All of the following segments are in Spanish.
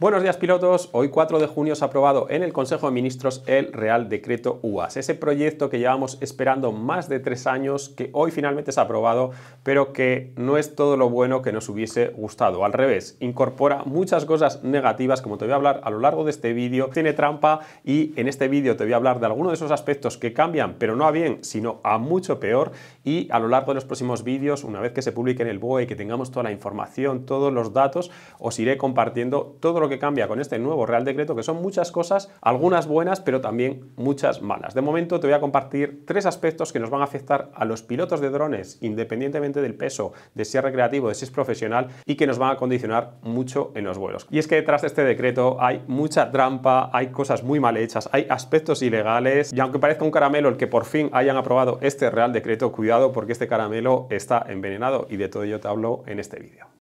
Buenos días pilotos, hoy 4 de junio se ha aprobado en el Consejo de Ministros el Real Decreto UAS, ese proyecto que llevamos esperando más de tres años, que hoy finalmente se ha aprobado, pero que no es todo lo bueno que nos hubiese gustado, al revés, incorpora muchas cosas negativas, como te voy a hablar a lo largo de este vídeo, tiene trampa y en este vídeo te voy a hablar de algunos de esos aspectos que cambian, pero no a bien, sino a mucho peor. Y a lo largo de los próximos vídeos, una vez que se publique en el BOE y que tengamos toda la información, todos los datos, os iré compartiendo todo lo que cambia con este nuevo Real Decreto, que son muchas cosas, algunas buenas, pero también muchas malas. De momento te voy a compartir tres aspectos que nos van a afectar a los pilotos de drones, independientemente del peso, de si es recreativo, de si es profesional, y que nos van a condicionar mucho en los vuelos. Y es que detrás de este decreto hay mucha trampa, hay cosas muy mal hechas, hay aspectos ilegales, y aunque parezca un caramelo el que por fin hayan aprobado este Real Decreto, cuidado porque este caramelo está envenenado y de todo ello te hablo en este vídeo.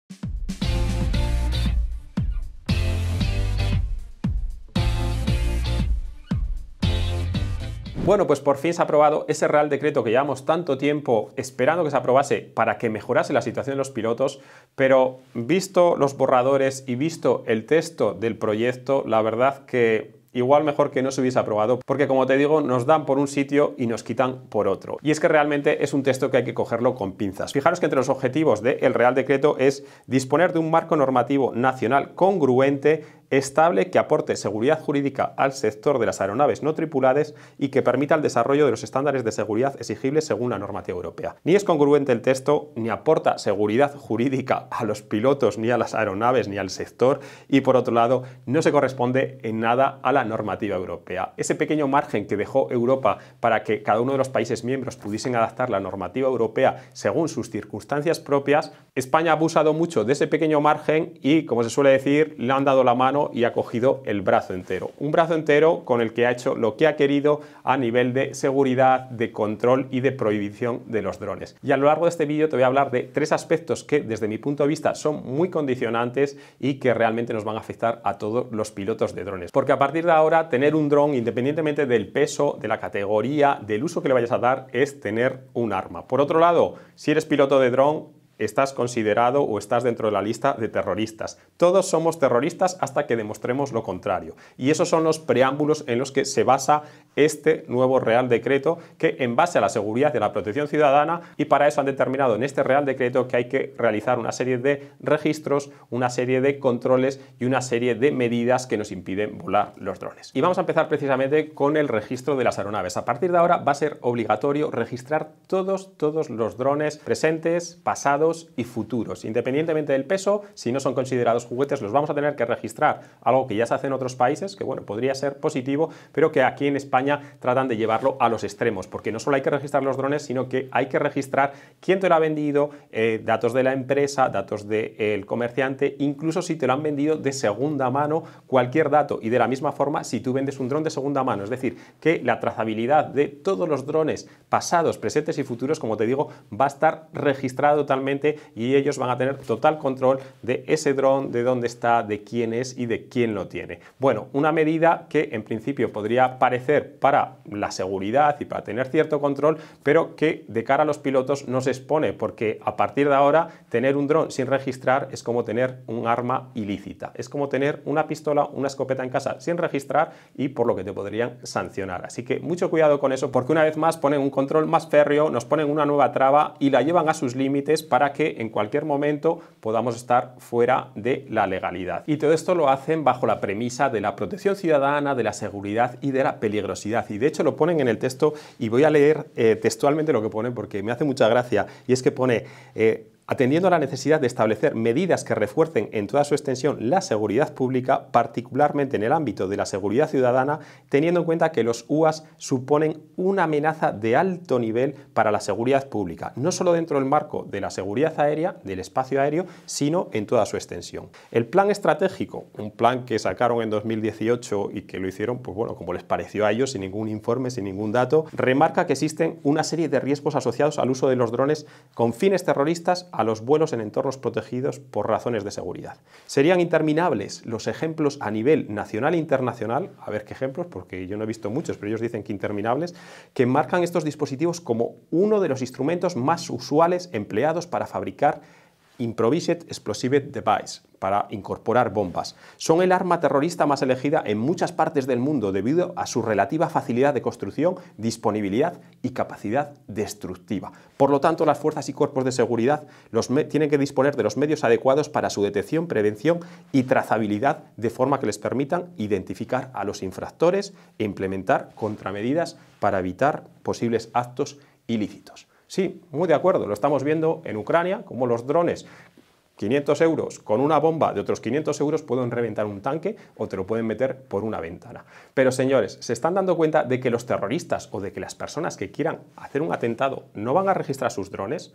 Bueno, pues por fin se ha aprobado ese Real Decreto que llevamos tanto tiempo esperando que se aprobase para que mejorase la situación de los pilotos, pero visto los borradores y visto el texto del proyecto, la verdad que igual mejor que no se hubiese aprobado, porque como te digo, nos dan por un sitio y nos quitan por otro. Y es que realmente es un texto que hay que cogerlo con pinzas. Fijaros que entre los objetivos del Real Decreto es disponer de un marco normativo nacional congruente estable que aporte seguridad jurídica al sector de las aeronaves no tripuladas y que permita el desarrollo de los estándares de seguridad exigibles según la normativa europea. Ni es congruente el texto, ni aporta seguridad jurídica a los pilotos, ni a las aeronaves, ni al sector, y por otro lado, no se corresponde en nada a la normativa europea. Ese pequeño margen que dejó Europa para que cada uno de los países miembros pudiesen adaptar la normativa europea según sus circunstancias propias, España ha abusado mucho de ese pequeño margen y, como se suele decir, le han dado la mano y ha cogido el brazo entero. Un brazo entero con el que ha hecho lo que ha querido a nivel de seguridad, de control y de prohibición de los drones. Y a lo largo de este vídeo te voy a hablar de tres aspectos que desde mi punto de vista son muy condicionantes y que realmente nos van a afectar a todos los pilotos de drones. Porque a partir de ahora tener un dron, independientemente del peso, de la categoría, del uso que le vayas a dar, es tener un arma. Por otro lado, si eres piloto de dron, estás considerado o estás dentro de la lista de terroristas. Todos somos terroristas hasta que demostremos lo contrario. Y esos son los preámbulos en los que se basa este nuevo Real Decreto que en base a la seguridad y a la protección ciudadana y para eso han determinado en este Real Decreto que hay que realizar una serie de registros, una serie de controles y una serie de medidas que nos impiden volar los drones. Y vamos a empezar precisamente con el registro de las aeronaves. A partir de ahora va a ser obligatorio registrar todos, todos los drones presentes, pasados, y futuros. Independientemente del peso, si no son considerados juguetes, los vamos a tener que registrar. Algo que ya se hace en otros países, que bueno, podría ser positivo, pero que aquí en España tratan de llevarlo a los extremos, porque no solo hay que registrar los drones, sino que hay que registrar quién te lo ha vendido, eh, datos de la empresa, datos del comerciante, incluso si te lo han vendido de segunda mano, cualquier dato. Y de la misma forma, si tú vendes un dron de segunda mano, es decir, que la trazabilidad de todos los drones pasados, presentes y futuros, como te digo, va a estar registrada totalmente y ellos van a tener total control de ese dron, de dónde está, de quién es y de quién lo tiene. Bueno, una medida que en principio podría parecer para la seguridad y para tener cierto control, pero que de cara a los pilotos no se expone porque a partir de ahora tener un dron sin registrar es como tener un arma ilícita, es como tener una pistola, una escopeta en casa sin registrar y por lo que te podrían sancionar. Así que mucho cuidado con eso porque una vez más ponen un control más férreo, nos ponen una nueva traba y la llevan a sus límites para que en cualquier momento podamos estar fuera de la legalidad. Y todo esto lo hacen bajo la premisa de la protección ciudadana, de la seguridad y de la peligrosidad. Y de hecho lo ponen en el texto y voy a leer eh, textualmente lo que pone porque me hace mucha gracia. Y es que pone... Eh, atendiendo a la necesidad de establecer medidas que refuercen en toda su extensión la seguridad pública, particularmente en el ámbito de la seguridad ciudadana, teniendo en cuenta que los UAS suponen una amenaza de alto nivel para la seguridad pública, no solo dentro del marco de la seguridad aérea, del espacio aéreo, sino en toda su extensión. El plan estratégico, un plan que sacaron en 2018 y que lo hicieron, pues bueno, como les pareció a ellos, sin ningún informe, sin ningún dato, remarca que existen una serie de riesgos asociados al uso de los drones con fines terroristas a los vuelos en entornos protegidos por razones de seguridad. Serían interminables los ejemplos a nivel nacional e internacional, a ver qué ejemplos, porque yo no he visto muchos, pero ellos dicen que interminables, que marcan estos dispositivos como uno de los instrumentos más usuales empleados para fabricar Improvised Explosive Device, para incorporar bombas. Son el arma terrorista más elegida en muchas partes del mundo debido a su relativa facilidad de construcción, disponibilidad y capacidad destructiva. Por lo tanto, las fuerzas y cuerpos de seguridad tienen que disponer de los medios adecuados para su detección, prevención y trazabilidad de forma que les permitan identificar a los infractores e implementar contramedidas para evitar posibles actos ilícitos. Sí, muy de acuerdo, lo estamos viendo en Ucrania, como los drones 500 euros con una bomba de otros 500 euros pueden reventar un tanque o te lo pueden meter por una ventana. Pero señores, ¿se están dando cuenta de que los terroristas o de que las personas que quieran hacer un atentado no van a registrar sus drones?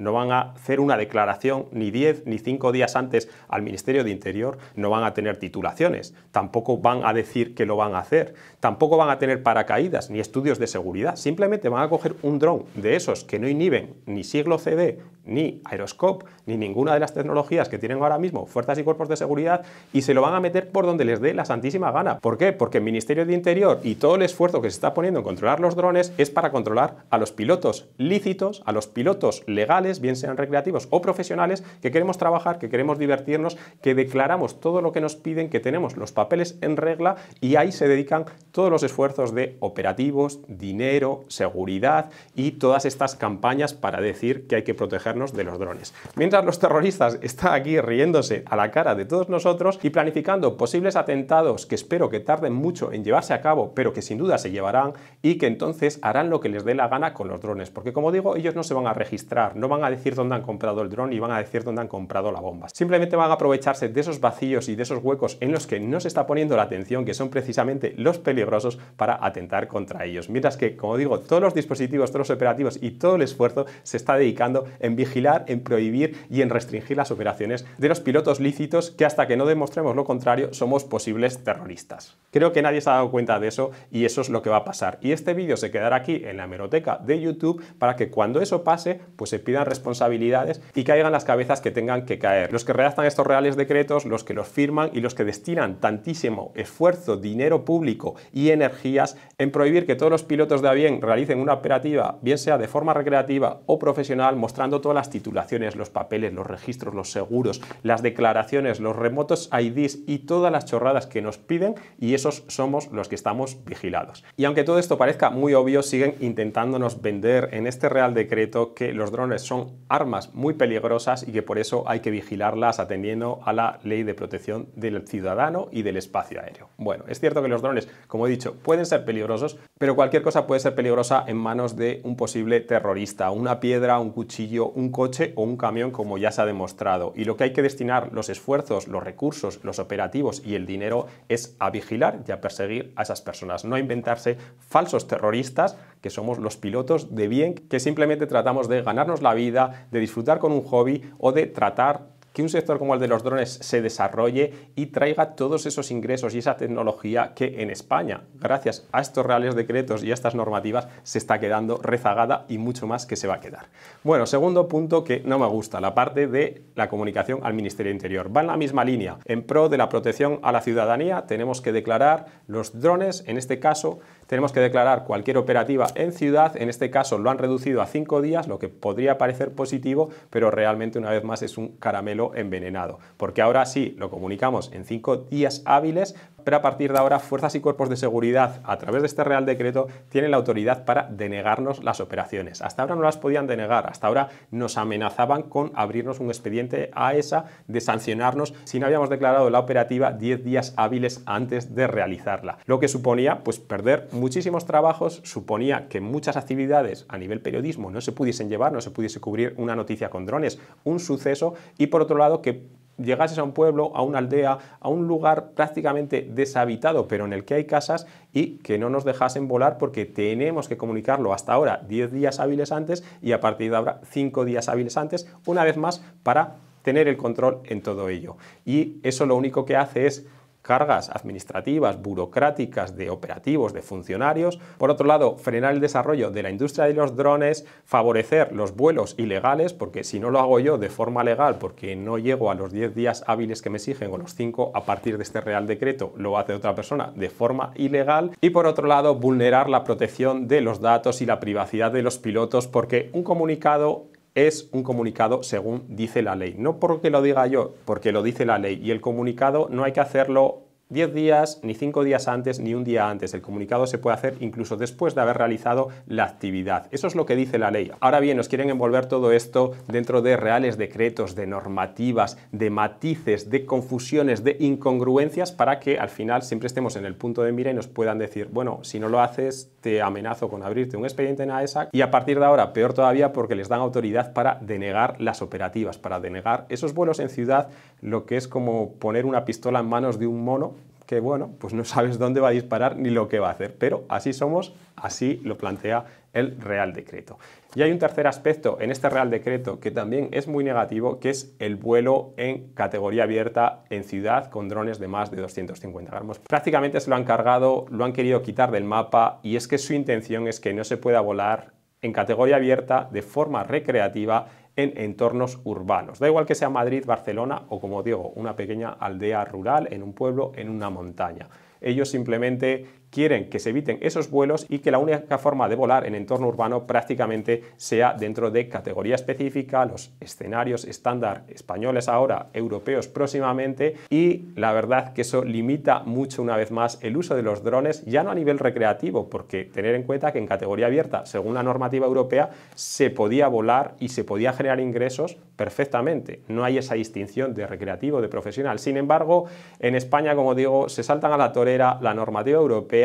No van a hacer una declaración ni 10 ni 5 días antes al Ministerio de Interior, no van a tener titulaciones, tampoco van a decir que lo van a hacer, tampoco van a tener paracaídas ni estudios de seguridad, simplemente van a coger un dron de esos que no inhiben ni siglo CD, ni aeroscope, ni ninguna de las tecnologías que tienen ahora mismo fuerzas y cuerpos de seguridad y se lo van a meter por donde les dé la santísima gana. ¿Por qué? Porque el Ministerio de Interior y todo el esfuerzo que se está poniendo en controlar los drones es para controlar a los pilotos lícitos, a los pilotos legales, bien sean recreativos o profesionales, que queremos trabajar, que queremos divertirnos, que declaramos todo lo que nos piden, que tenemos los papeles en regla y ahí se dedican todos los esfuerzos de operativos, dinero, seguridad y todas estas campañas para decir que hay que protegernos de los drones. Mientras los terroristas están aquí riéndose a la cara de todos nosotros y planificando posibles atentados que espero que tarden mucho en llevarse a cabo, pero que sin duda se llevarán y que entonces harán lo que les dé la gana con los drones, porque como digo, ellos no se van a registrar, no van a decir dónde han comprado el dron y van a decir dónde han comprado la bomba. Simplemente van a aprovecharse de esos vacíos y de esos huecos en los que no se está poniendo la atención, que son precisamente los peligrosos para atentar contra ellos. Mientras que, como digo, todos los dispositivos, todos los operativos y todo el esfuerzo se está dedicando en vigilar, en prohibir y en restringir las operaciones de los pilotos lícitos que hasta que no demostremos lo contrario somos posibles terroristas. Creo que nadie se ha dado cuenta de eso y eso es lo que va a pasar. Y este vídeo se quedará aquí en la hemeroteca de YouTube para que cuando eso pase, pues se pidan responsabilidades y caigan las cabezas que tengan que caer. Los que redactan estos reales decretos, los que los firman y los que destinan tantísimo esfuerzo, dinero público y energías en prohibir que todos los pilotos de avión realicen una operativa, bien sea de forma recreativa o profesional, mostrando todas las titulaciones, los papeles, los registros, los seguros, las declaraciones, los remotos IDs y todas las chorradas que nos piden y esos somos los que estamos vigilados. Y aunque todo esto parezca muy obvio, siguen intentándonos vender en este real decreto que los drones son armas muy peligrosas y que por eso hay que vigilarlas atendiendo a la ley de protección del ciudadano y del espacio aéreo. Bueno, es cierto que los drones, como he dicho, pueden ser peligrosos, pero cualquier cosa puede ser peligrosa en manos de un posible terrorista, una piedra, un cuchillo, un coche o un camión, como ya se ha demostrado. Y lo que hay que destinar los esfuerzos, los recursos, los operativos y el dinero es a vigilar y a perseguir a esas personas, no a inventarse falsos terroristas, que somos los pilotos de bien, que simplemente tratamos de ganarnos la vida de disfrutar con un hobby o de tratar que un sector como el de los drones se desarrolle y traiga todos esos ingresos y esa tecnología que en España, gracias a estos reales decretos y a estas normativas, se está quedando rezagada y mucho más que se va a quedar. Bueno, segundo punto que no me gusta, la parte de la comunicación al Ministerio Interior. Va en la misma línea. En pro de la protección a la ciudadanía tenemos que declarar los drones, en este caso, tenemos que declarar cualquier operativa en ciudad, en este caso lo han reducido a cinco días, lo que podría parecer positivo, pero realmente una vez más es un caramelo envenenado, porque ahora sí lo comunicamos en cinco días hábiles, pero a partir de ahora fuerzas y cuerpos de seguridad a través de este Real Decreto tienen la autoridad para denegarnos las operaciones. Hasta ahora no las podían denegar, hasta ahora nos amenazaban con abrirnos un expediente a esa, de sancionarnos si no habíamos declarado la operativa 10 días hábiles antes de realizarla, lo que suponía pues perder muchísimos trabajos, suponía que muchas actividades a nivel periodismo no se pudiesen llevar, no se pudiese cubrir una noticia con drones, un suceso, y por otro lado que llegases a un pueblo, a una aldea, a un lugar prácticamente deshabitado, pero en el que hay casas y que no nos dejasen volar porque tenemos que comunicarlo hasta ahora 10 días hábiles antes y a partir de ahora 5 días hábiles antes, una vez más para tener el control en todo ello. Y eso lo único que hace es cargas administrativas, burocráticas de operativos, de funcionarios. Por otro lado, frenar el desarrollo de la industria de los drones, favorecer los vuelos ilegales, porque si no lo hago yo de forma legal, porque no llego a los 10 días hábiles que me exigen o los 5 a partir de este Real Decreto, lo hace otra persona de forma ilegal. Y por otro lado, vulnerar la protección de los datos y la privacidad de los pilotos, porque un comunicado es un comunicado según dice la ley. No porque lo diga yo, porque lo dice la ley. Y el comunicado no hay que hacerlo 10 días, ni 5 días antes, ni un día antes. El comunicado se puede hacer incluso después de haber realizado la actividad. Eso es lo que dice la ley. Ahora bien, nos quieren envolver todo esto dentro de reales decretos, de normativas, de matices, de confusiones, de incongruencias para que al final siempre estemos en el punto de mira y nos puedan decir, bueno, si no lo haces, te amenazo con abrirte un expediente en AESA y a partir de ahora, peor todavía, porque les dan autoridad para denegar las operativas, para denegar esos vuelos en ciudad, lo que es como poner una pistola en manos de un mono que bueno, pues no sabes dónde va a disparar ni lo que va a hacer, pero así somos, así lo plantea el Real Decreto. Y hay un tercer aspecto en este Real Decreto que también es muy negativo, que es el vuelo en categoría abierta en ciudad con drones de más de 250 gramos. Prácticamente se lo han cargado, lo han querido quitar del mapa y es que su intención es que no se pueda volar en categoría abierta de forma recreativa en entornos urbanos. Da igual que sea Madrid, Barcelona o, como digo, una pequeña aldea rural, en un pueblo, en una montaña. Ellos simplemente quieren que se eviten esos vuelos y que la única forma de volar en entorno urbano prácticamente sea dentro de categoría específica, los escenarios estándar españoles ahora, europeos próximamente y la verdad que eso limita mucho una vez más el uso de los drones, ya no a nivel recreativo, porque tener en cuenta que en categoría abierta, según la normativa europea, se podía volar y se podía generar ingresos perfectamente. No hay esa distinción de recreativo, de profesional. Sin embargo, en España, como digo, se saltan a la torera la normativa europea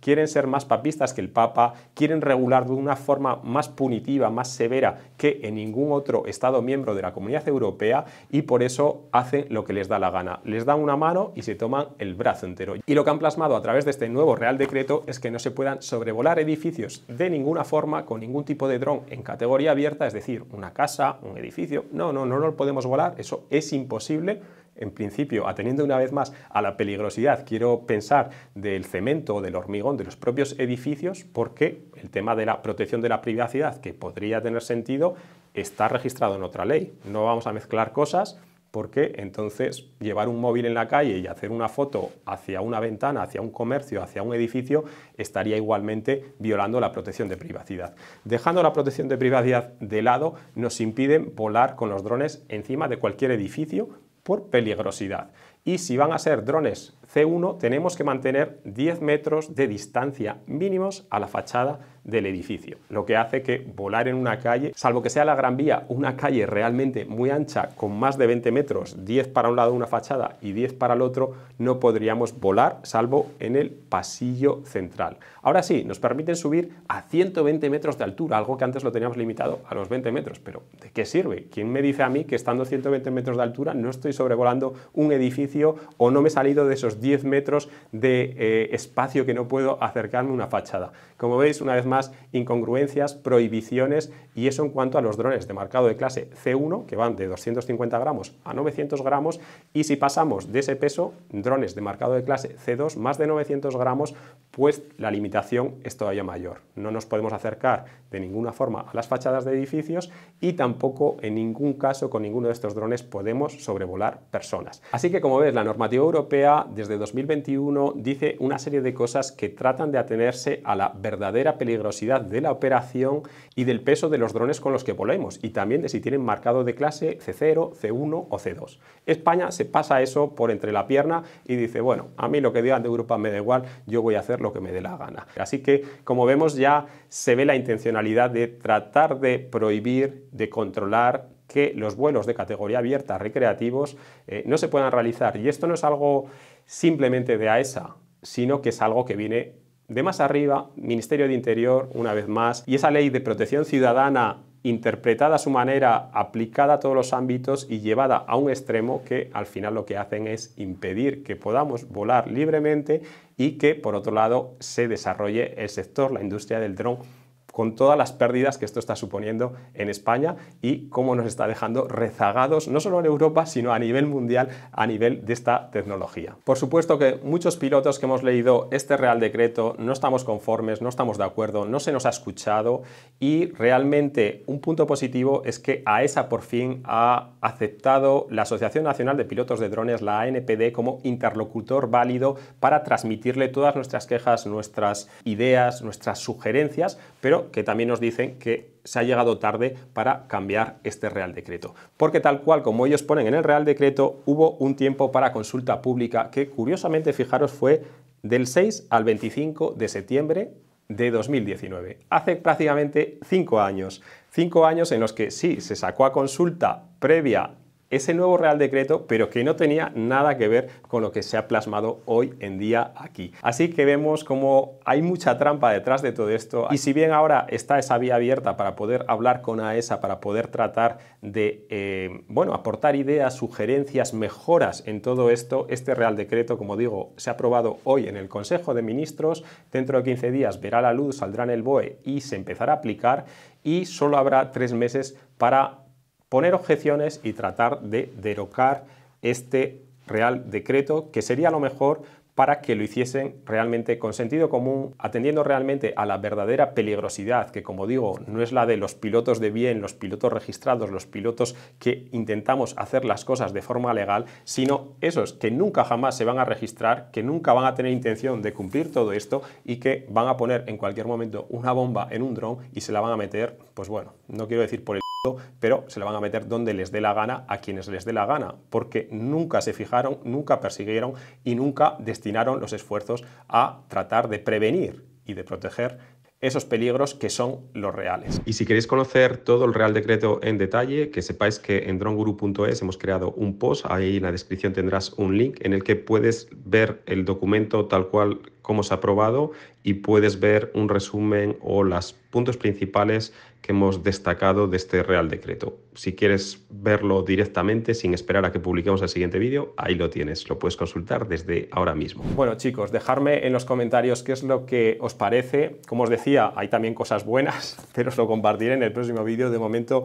quieren ser más papistas que el Papa, quieren regular de una forma más punitiva, más severa que en ningún otro Estado miembro de la Comunidad Europea y por eso hacen lo que les da la gana. Les dan una mano y se toman el brazo entero. Y lo que han plasmado a través de este nuevo Real Decreto es que no se puedan sobrevolar edificios de ninguna forma con ningún tipo de dron en categoría abierta, es decir, una casa, un edificio. No, no, no lo podemos volar, eso es imposible en principio, atendiendo una vez más a la peligrosidad, quiero pensar del cemento del hormigón de los propios edificios, porque el tema de la protección de la privacidad, que podría tener sentido, está registrado en otra ley. No vamos a mezclar cosas porque entonces llevar un móvil en la calle y hacer una foto hacia una ventana, hacia un comercio, hacia un edificio, estaría igualmente violando la protección de privacidad. Dejando la protección de privacidad de lado, nos impiden volar con los drones encima de cualquier edificio por peligrosidad. Y si van a ser drones C1, tenemos que mantener 10 metros de distancia mínimos a la fachada del edificio, lo que hace que volar en una calle, salvo que sea la Gran Vía, una calle realmente muy ancha con más de 20 metros, 10 para un lado de una fachada y 10 para el otro, no podríamos volar salvo en el pasillo central. Ahora sí, nos permiten subir a 120 metros de altura, algo que antes lo teníamos limitado a los 20 metros, pero ¿de qué sirve? ¿Quién me dice a mí que estando a 120 metros de altura no estoy sobrevolando un edificio o no me he salido de esos 10 metros de eh, espacio que no puedo acercarme a una fachada? Como veis, una vez más incongruencias, prohibiciones y eso en cuanto a los drones de marcado de clase C1 que van de 250 gramos a 900 gramos y si pasamos de ese peso, drones de marcado de clase C2 más de 900 gramos, pues la limitación es todavía mayor. No nos podemos acercar de ninguna forma a las fachadas de edificios y tampoco en ningún caso con ninguno de estos drones podemos sobrevolar personas. Así que como ves, la normativa europea desde 2021 dice una serie de cosas que tratan de atenerse a la verdadera peligrosidad de la operación y del peso de los drones con los que volemos y también de si tienen marcado de clase C0, C1 o C2. España se pasa eso por entre la pierna y dice, bueno, a mí lo que digan de Europa me da igual, yo voy a hacer lo que me dé la gana. Así que, como vemos, ya se ve la intencionalidad de tratar de prohibir, de controlar que los vuelos de categoría abierta recreativos eh, no se puedan realizar. Y esto no es algo simplemente de AESA, sino que es algo que viene de más arriba, Ministerio de Interior, una vez más, y esa ley de protección ciudadana interpretada a su manera, aplicada a todos los ámbitos y llevada a un extremo que al final lo que hacen es impedir que podamos volar libremente y que por otro lado se desarrolle el sector, la industria del dron con todas las pérdidas que esto está suponiendo en España y cómo nos está dejando rezagados, no solo en Europa, sino a nivel mundial, a nivel de esta tecnología. Por supuesto que muchos pilotos que hemos leído este Real Decreto no estamos conformes, no estamos de acuerdo, no se nos ha escuchado y realmente un punto positivo es que AESA por fin ha aceptado la Asociación Nacional de Pilotos de Drones, la ANPD, como interlocutor válido para transmitirle todas nuestras quejas, nuestras ideas, nuestras sugerencias, pero que también nos dicen que se ha llegado tarde para cambiar este Real Decreto. Porque tal cual como ellos ponen en el Real Decreto, hubo un tiempo para consulta pública que curiosamente, fijaros, fue del 6 al 25 de septiembre de 2019. Hace prácticamente cinco años. Cinco años en los que sí, se sacó a consulta previa ese nuevo Real Decreto, pero que no tenía nada que ver con lo que se ha plasmado hoy en día aquí. Así que vemos como hay mucha trampa detrás de todo esto y si bien ahora está esa vía abierta para poder hablar con AESA, para poder tratar de, eh, bueno, aportar ideas, sugerencias, mejoras en todo esto, este Real Decreto, como digo, se ha aprobado hoy en el Consejo de Ministros, dentro de 15 días verá la luz, saldrá en el BOE y se empezará a aplicar y solo habrá tres meses para poner objeciones y tratar de derocar este Real Decreto, que sería lo mejor para que lo hiciesen realmente con sentido común, atendiendo realmente a la verdadera peligrosidad, que como digo, no es la de los pilotos de bien, los pilotos registrados, los pilotos que intentamos hacer las cosas de forma legal, sino esos que nunca jamás se van a registrar, que nunca van a tener intención de cumplir todo esto y que van a poner en cualquier momento una bomba en un dron y se la van a meter, pues bueno, no quiero decir por el pero se la van a meter donde les dé la gana a quienes les dé la gana, porque nunca se fijaron, nunca persiguieron y nunca destinaron los esfuerzos a tratar de prevenir y de proteger esos peligros que son los reales. Y si queréis conocer todo el Real Decreto en detalle, que sepáis que en dronguru.es hemos creado un post, ahí en la descripción tendrás un link en el que puedes ver el documento tal cual como se ha aprobado y puedes ver un resumen o los puntos principales que hemos destacado de este Real Decreto. Si quieres verlo directamente sin esperar a que publiquemos el siguiente vídeo, ahí lo tienes, lo puedes consultar desde ahora mismo. Bueno chicos, dejadme en los comentarios qué es lo que os parece. Como os decía, hay también cosas buenas, pero os lo compartiré en el próximo vídeo. De momento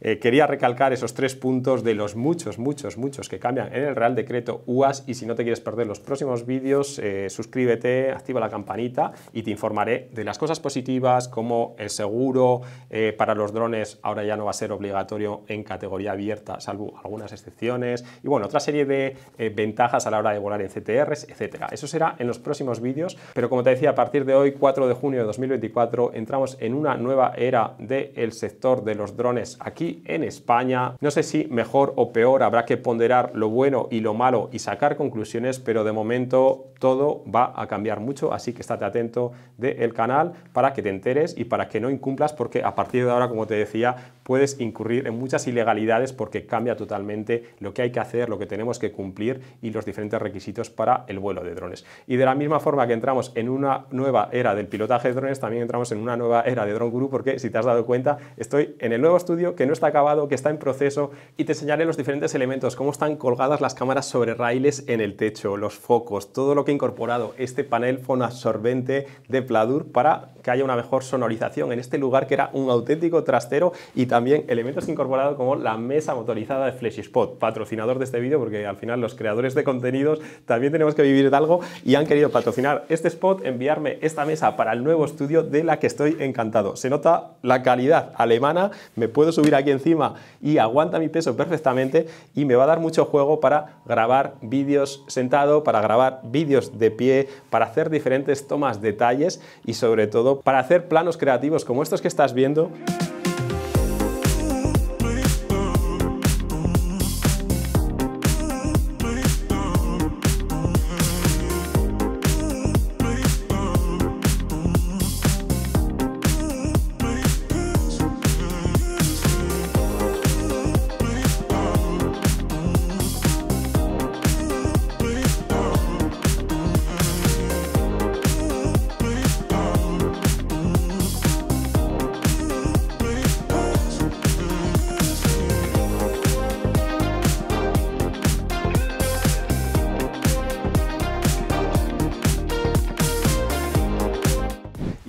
eh, quería recalcar esos tres puntos de los muchos, muchos, muchos que cambian en el Real Decreto UAS y si no te quieres perder los próximos vídeos, eh, suscríbete, activa la campanita y te informaré de las cosas positivas como el seguro eh, para los drones ahora ya no va a ser obligatorio en categoría abierta, salvo algunas excepciones y bueno, otra serie de ventajas a la hora de volar en CTRs, etcétera. Eso será en los próximos vídeos, pero como te decía, a partir de hoy, 4 de junio de 2024, entramos en una nueva era del sector de los drones aquí en España. No sé si mejor o peor, habrá que ponderar lo bueno y lo malo y sacar conclusiones, pero de momento todo va a cambiar mucho, así que estate atento del canal para que te enteres y para que no incumplas, porque a partir de ahora, como te decía, puedes incurrir en muchas ilegalidades porque cambia totalmente lo que hay que hacer, lo que tenemos que cumplir y los diferentes requisitos para el vuelo de drones. Y de la misma forma que entramos en una nueva era del pilotaje de drones, también entramos en una nueva era de Drone Guru porque si te has dado cuenta, estoy en el nuevo estudio que no está acabado, que está en proceso y te enseñaré los diferentes elementos, cómo están colgadas las cámaras sobre raíles en el techo, los focos, todo lo que ha incorporado este panel fonoabsorbente de Pladur para que haya una mejor sonorización en este lugar que era un auténtico trastero y también elementos incorporados como la mesa motorizada de FlashSpot, patrocinador de este vídeo porque al final los creadores de contenidos también tenemos que vivir de algo y han querido patrocinar este spot, enviarme esta mesa para el nuevo estudio de la que estoy encantado. Se nota la calidad alemana, me puedo subir aquí encima y aguanta mi peso perfectamente y me va a dar mucho juego para grabar vídeos sentado, para grabar vídeos de pie, para hacer diferentes tomas, detalles y sobre todo para hacer planos creativos como estos que estás viendo.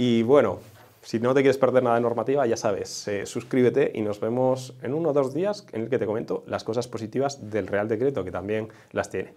Y bueno, si no te quieres perder nada de normativa, ya sabes, eh, suscríbete y nos vemos en uno o dos días en el que te comento las cosas positivas del Real Decreto, que también las tiene.